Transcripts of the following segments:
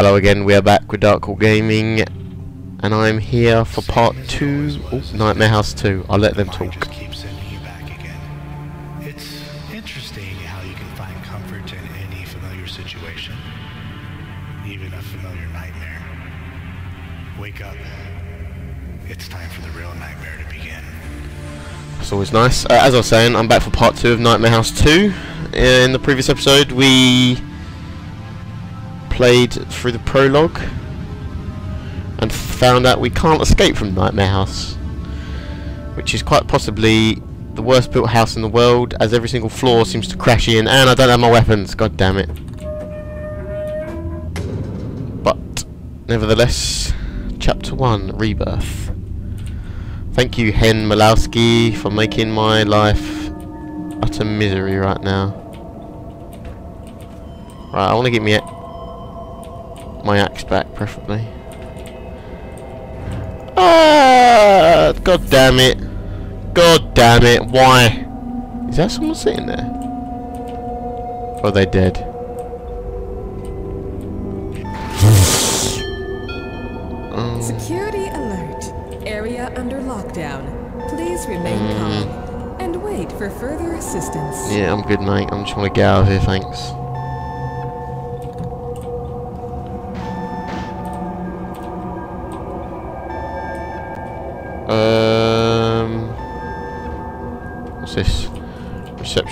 Hello again, we are back with DarkHawk Gaming, and I'm here for part 2, oh, Nightmare House 2. I'll let them talk. just keeps sending you back again. It's interesting how you can find comfort in any familiar situation, even a familiar nightmare. Wake up. It's time for the real nightmare to begin. It's always nice. Uh, as I was saying, I'm back for part 2 of Nightmare House 2. In the previous episode, we played through the prologue and found out we can't escape from Nightmare House, which is quite possibly the worst built house in the world, as every single floor seems to crash in, and I don't have my weapons. God damn it! But nevertheless, Chapter One: Rebirth. Thank you, Hen Mazolski, for making my life utter misery right now. Right, I want to get me my axe back, preferably. Ah! God damn it! God damn it! Why? Is that someone sitting there? Or are they dead? Oh. Security alert. Area under lockdown. Please remain calm and wait for further assistance. Yeah, I'm good, mate. I'm just want to get out of here, thanks.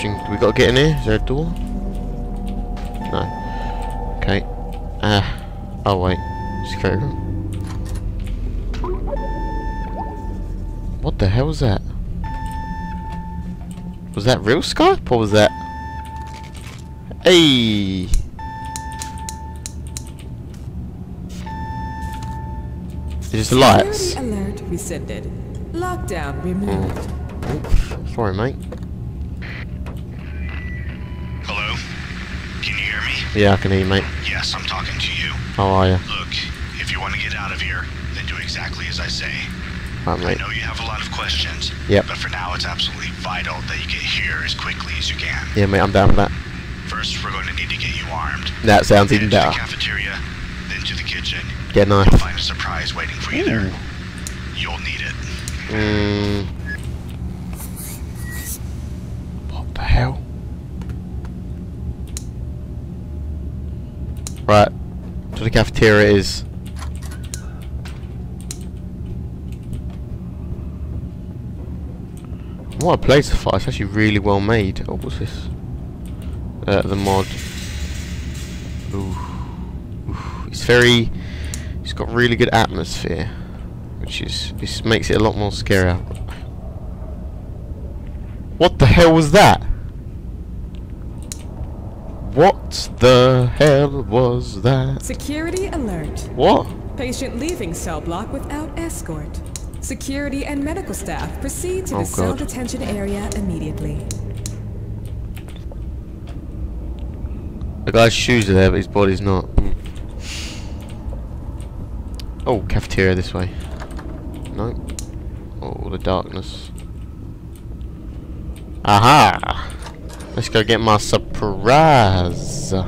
We got to get in here? Is there a door? No. Okay. Ah. oh wait. Security room. What the hell was that? Was that real Skype or was that? Hey. Is it the lights? Alert rescinded. Lockdown removed. Oops, sorry, mate. Yeah, I can hear you, mate. Yes, I'm talking to you. How are you? Look, if you want to get out of here, then do exactly as I say. Right, I know you have a lot of questions. Yep. But for now, it's absolutely vital that you get here as quickly as you can. Yeah, mate, I'm down for that. First, we're going to need to get you armed. That sounds even Then to better. the cafeteria, then to the kitchen. Get a You'll find a surprise waiting for you there. You'll need it. Mm. What the hell? Right. To the cafeteria is. What a place to fight. It's actually really well made. Oh, what's this? Uh, the mod. Ooh. Ooh. It's very... It's got really good atmosphere which is this makes it a lot more scarier. What the hell was that? What the hell was that? Security alert. What? Patient leaving cell block without escort. Security and medical staff proceed to Oh, the cell detention area immediately. The guy's shoes are there, but his body's not. Oh, cafeteria this way. No. Oh, the darkness. Aha! Let's go get my surprise. Um,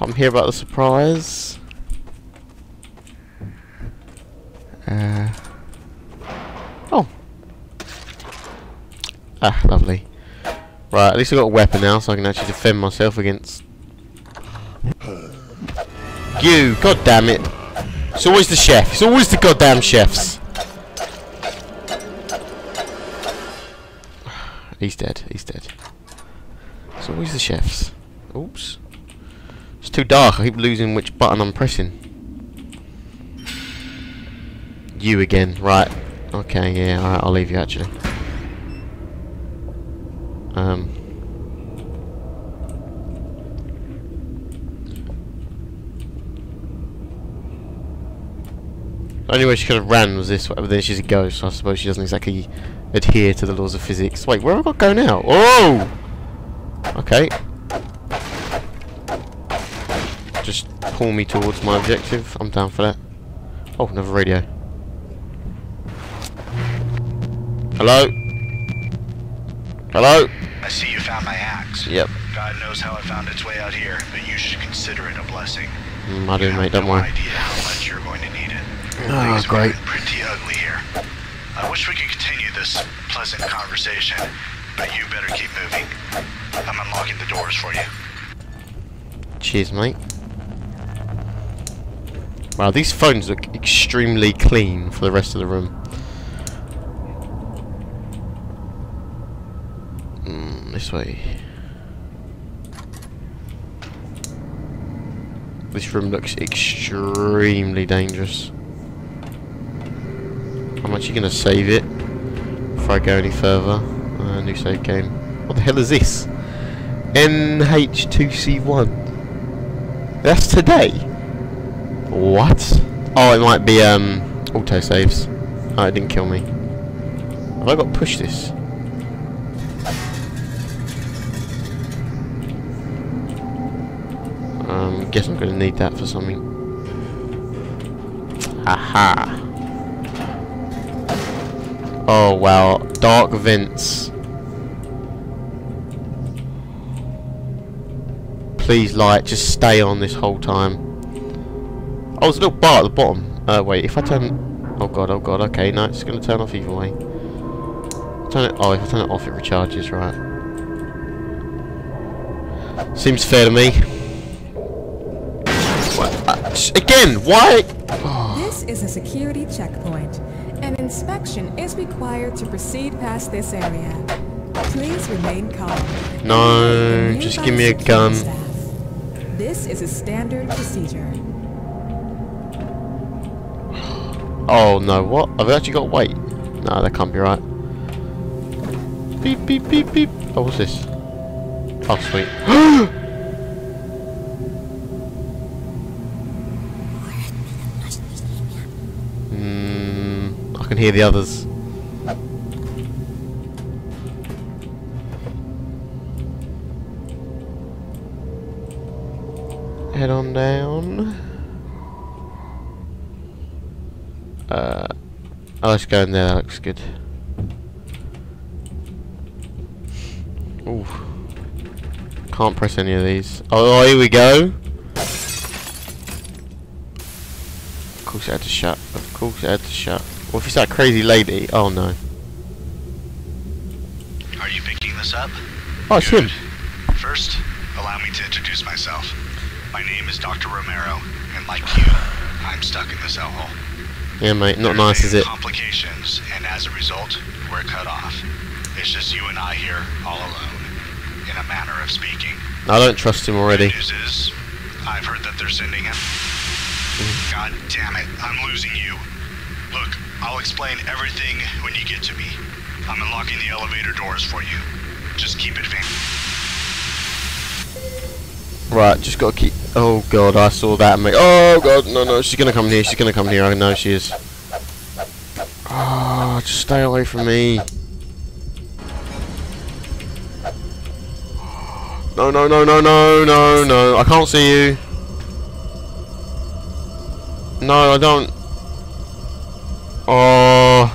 I'm here about the surprise. Uh. Oh. Ah, lovely. Right, at least I've got a weapon now, so I can actually defend myself against... You! God damn it! It's always the chef. It's always the goddamn chefs. He's dead. He's dead. It's always the chefs. Oops. It's too dark. I keep losing which button I'm pressing. You again. Right. Okay, yeah, alright, I'll leave you actually. Um. The only way she could have ran was this way, but then she's a ghost, so I suppose she doesn't exactly adhere to the laws of physics. Wait, where have I got to go now? Oh! Okay. Just pull me towards my objective. I'm down for that. Oh, another radio. Hello? Hello? I see you found my axe. Yep. God knows how it found its way out here, but you should consider it a blessing. Mm, I do, mate, don't no worry. idea it. Ah, Things great. pretty ugly here. I wish we could continue this pleasant conversation, but you better keep moving. I'm unlocking the doors for you. Cheers, mate. Wow, these phones look extremely clean for the rest of the room. Mm, this way. This room looks extremely dangerous. Are going to save it before I go any further? Uh, new save game. What the hell is this? NH2C1. That's today. What? Oh, it might be um auto saves. Oh, it didn't kill me. Have I got to push this? Um, guess I'm gonna need that for something. Haha. Oh well, dark Vince. Please light, just stay on this whole time. Oh, there's a little bar at the bottom. Uh, wait, if I turn... Oh god, oh god, okay, no, it's going to turn off either way. Turn it... Oh, if I turn it off, it recharges, right. Seems fair to me. What? Uh, again, why... This is a security checkpoint. An inspection is required to proceed past this area. Please remain calm. No, just give me a gun. This is a standard procedure. Oh no, what? I've I actually got weight. No, that can't be right. Beep, beep, beep, beep. Oh, what's this? Oh, sweet. can hear the others. Head on down. Uh, oh, let's go in there. That looks good. Ooh. Can't press any of these. Oh, oh, here we go. Of course it had to shut. Of course it had to shut. What if it's that crazy lady? Oh no. Are you picking this up? Oh, it's him. First, allow me to introduce myself. My name is Dr. Romero, and like you, I'm stuck in this hellhole. Yeah, mate. Not nice, is it? Complications, and as a result, we're cut off. It's just you and I here, all alone, in a manner of speaking. I don't trust him already. Good news is, I've heard that they're sending him. Mm-hmm. God damn it, I'm losing you. Look, I'll explain everything when you get to me. I'm unlocking the elevator doors for you. Just keep advancing. Right, just gotta keep. Oh god, I saw that, mate. Oh god, no, no, she's gonna come here. She's gonna come here. I know she is. Oh, just stay away from me. No, no, no, no, no, no, no. I can't see you. No, I don't. Oh.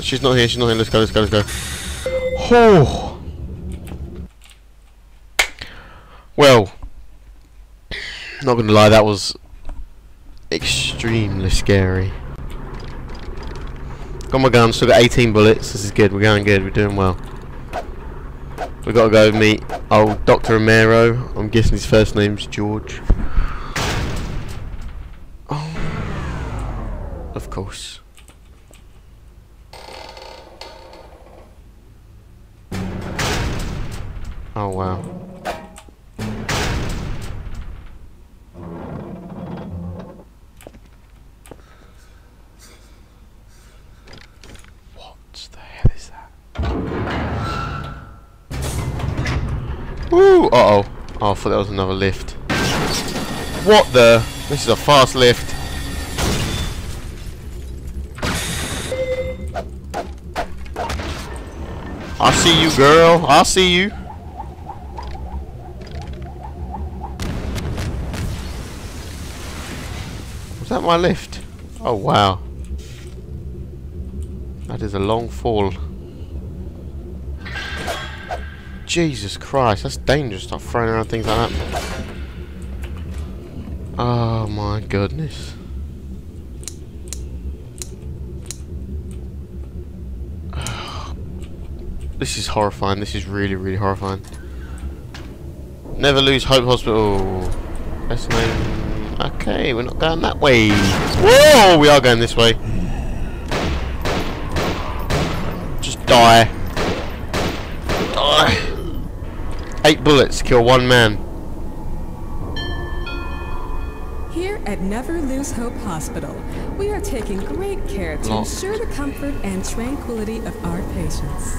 She's not here, she's not here. Let's go, let's go, let's go. Oh. Well, not gonna lie, that was extremely scary. Got my gun, still got 18 bullets. This is good, we're going good, we're doing well. We gotta go meet old Dr. Romero. I'm guessing his first name's George. Oh, of course. Oh wow. Woo! Uh oh. Oh, I thought that was another lift. What the? This is a fast lift. I see you, girl. I see you. Was that my lift? Oh wow. That is a long fall. Jesus Christ, that's dangerous. Stop throwing around things like that. Oh my goodness. This is horrifying. This is really, really horrifying. Never lose hope hospital. That's name. Okay, we're not going that way. Whoa, we are going this way. Just. Die. Eight bullets kill one man. Here at Never Lose Hope Hospital, we are taking great care to Locked. ensure the comfort and tranquility of our patients.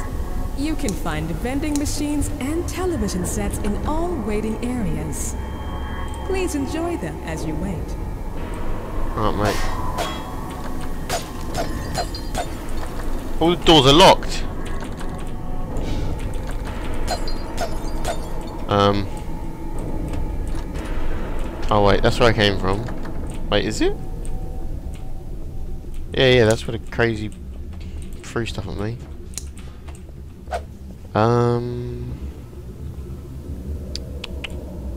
You can find vending machines and television sets in all waiting areas. Please enjoy them as you wait. Alright, mate. All the doors are locked. Um. Oh wait, that's where I came from. Wait, is it? Yeah, yeah, that's what the crazy free stuff on me. Um.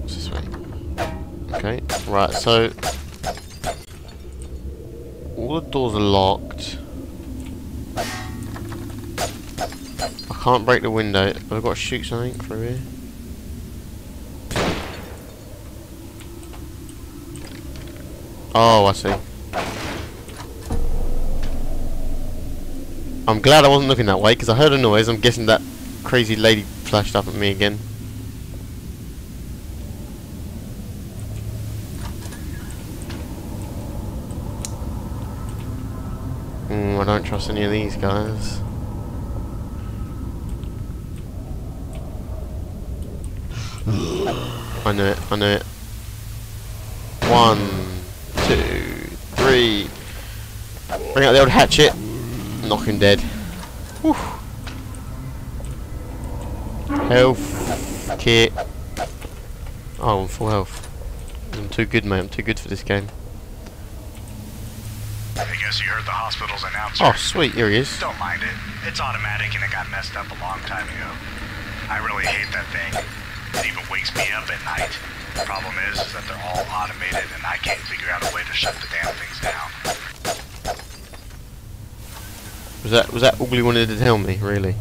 What's this way? Okay, right, so all the doors are locked. I can't break the window, I've got to shoot something through here. Oh, I see. I'm glad I wasn't looking that way because I heard a noise. I'm guessing that crazy lady flashed up at me again. Mm, I don't trust any of these guys. I knew it, I knew it. One, two, three. Bring out the old hatchet. Knock him dead. Whew. Health kit. Oh, I'm full health. I'm too good, mate. I'm too good for this game. I guess you heard the hospital's announcer. Oh, sweet. Here he is. Don't mind it. It's automatic and it got messed up a long time ago. I really hate that thing. It even wakes me up at night. The problem is, is that they're all automated and I can't figure out a way to shut the damn things down. Was that was that all you wanted to tell me? Really?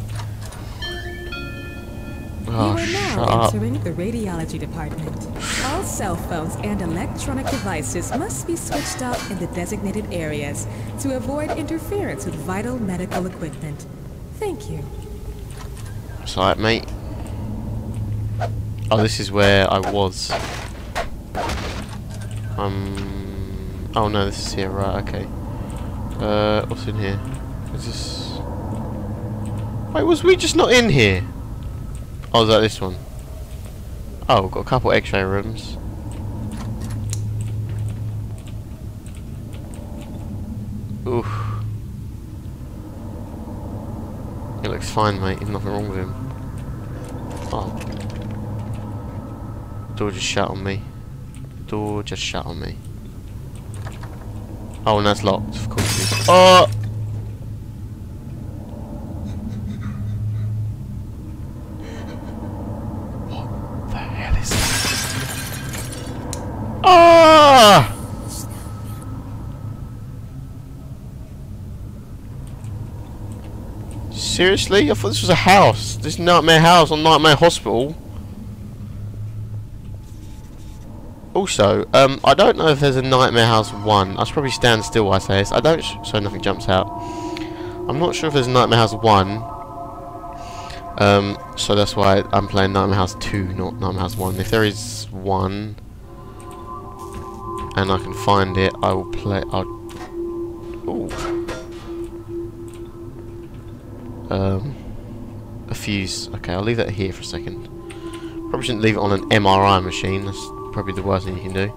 Oh, you are oh, now shut up. entering the radiology department. All cell phones and electronic devices must be switched off in the designated areas to avoid interference with vital medical equipment. Thank you. It's alright, mate. Oh, this is where I was. Um. Oh no, this is here. Right. Okay. Uh, what's in here? Is this? Wait, was we just not in here? Oh, is that this one? Oh, we've got a couple X-ray rooms. Oof. He looks fine, mate. There's nothing wrong with him. Oh. Door just shut on me. Door just shut on me. Oh, and that's locked. Of course it is. Oh! What the hell is that? Ah! Seriously? I thought this was a house. This Nightmare House on Nightmare Hospital. Also, um, I don't know if there's a Nightmare House 1. I should probably stand still while I say this. I don't, so nothing jumps out. I'm not sure if there's a Nightmare House 1. Um, so that's why I'm playing Nightmare House 2, not Nightmare House 1. If there is one, and I can find it, I will play... I'll, ooh. Um, a fuse. Okay, I'll leave that here for a second. Probably shouldn't leave it on an MRI machine. That's probably the worst thing you can do.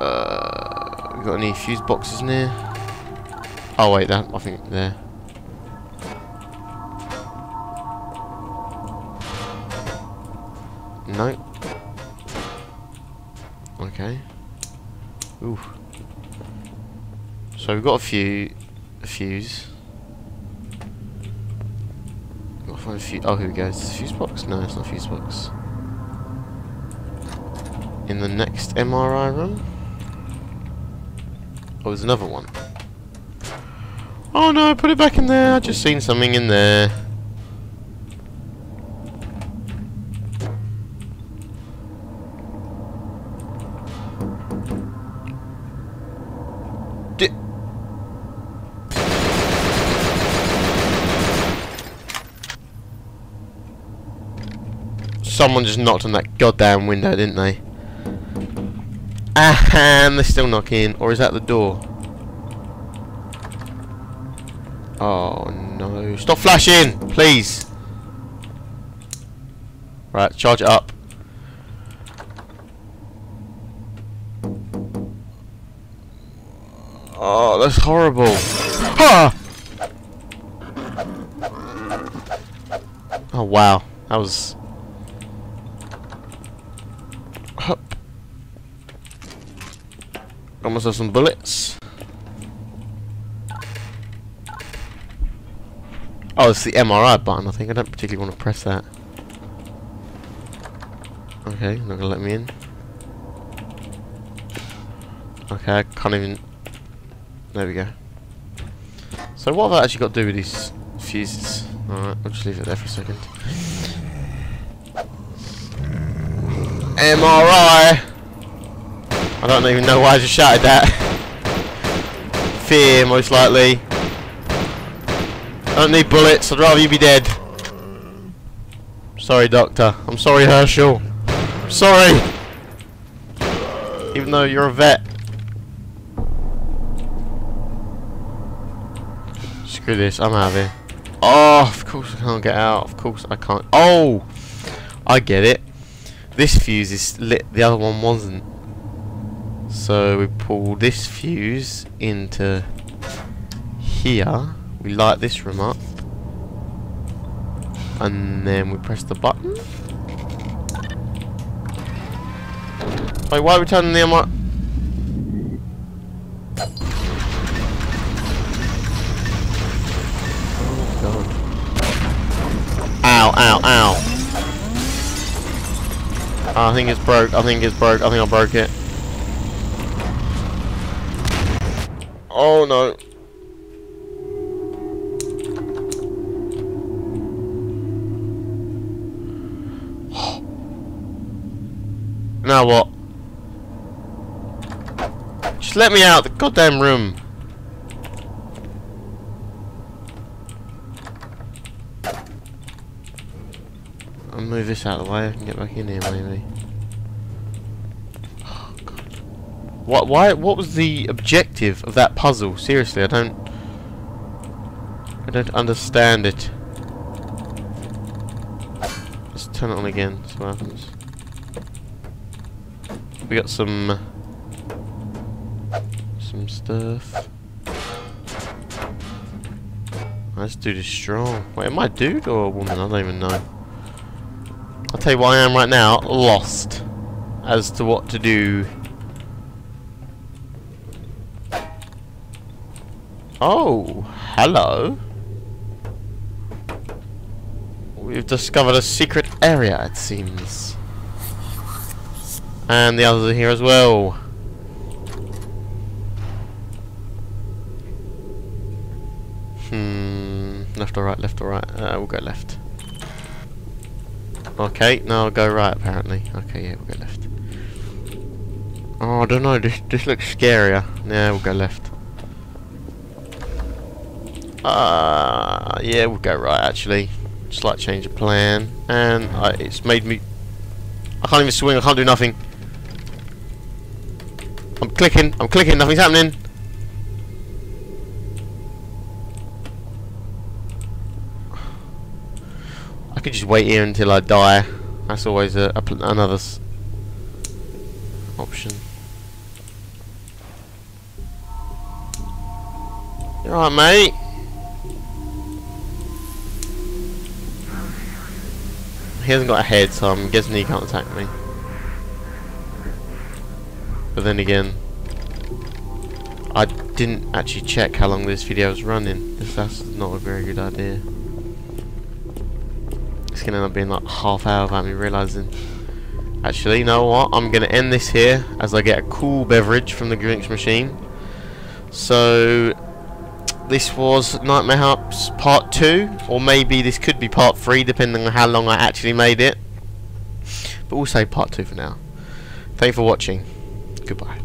Uh, we got any fuse boxes near? Oh wait, that I think there. No. Okay. Ooh. So we've got a few, a fuse. Find a few. Oh, here we go. Is this a fuse box? No, it's not a fuse box. In the next MRI room. Oh, there's another one. Oh no, put it back in there. I just seen something in there. Someone just knocked on that goddamn window, didn't they? Ah, and they're still knocking. Or is that the door? Oh no. Stop flashing! Please! Right, charge it up. Oh, that's horrible. Ah! Oh wow. That was... Got myself some bullets. Oh, it's the MRI button, I think. I don't particularly want to press that. Okay, not gonna let me in. Okay, I can't even... There we go. So what have I actually got to do with these fuses? Alright, I'll just leave it there for a second. MRI! I don't even know why I just shouted that. Fear, most likely. I don't need bullets, I'd rather you be dead. Sorry, Doctor. I'm sorry, Herschel. Sorry! Even though you're a vet. Screw this, I'm out of here. Oh, of course I can't get out. Of course I can't. Oh! I get it. This fuse is lit, the other one wasn't. So we pull this fuse into here. We light this room up. And then we press the button. Wait, why are we turning the MR? Oh god. Ow, ow, ow. Oh, I think it's broke. I think it's broke. I think I broke it. Oh no. Now what? Just let me out of the goddamn room. I'll move this out of the way. I can get back in here maybe. Oh, God. What? Why? What was the objective of that puzzle? Seriously, I don't. I don't understand it. Let's turn it on again. See what happens. We got some some stuff. This dude is strong. Wait, am I a dude or a woman? I don't even know. I'll tell you what I am right now, lost as to what to do. Oh, hello. We've discovered a secret area, it seems. And the others are here as well. Hmm. Left or right, left or right. Uh, we'll go left. Okay, now I'll go right apparently. Okay, yeah, we'll go left. Oh, I don't know, this, this looks scarier. Yeah, we'll go left. Uh, yeah, we'll go right actually. Slight change of plan. And I, it's made me... I can't even swing, I can't do nothing. I'm clicking, I'm clicking, nothing's happening. I could just wait here until I die. That's always a, a another option. Alright, mate? He hasn't got a head, so I'm guessing he can't attack me. But then again, I didn't actually check how long this video is running. This, that's not a very good idea. It's going to end up being like half hour without me realising. Actually, you know what? I'm going to end this here as I get a cool beverage from the drinks machine. So, this was Nightmare House Part 2, or maybe this could be Part 3, depending on how long I actually made it. But we'll say Part 2 for now. Thank you for watching. Goodbye.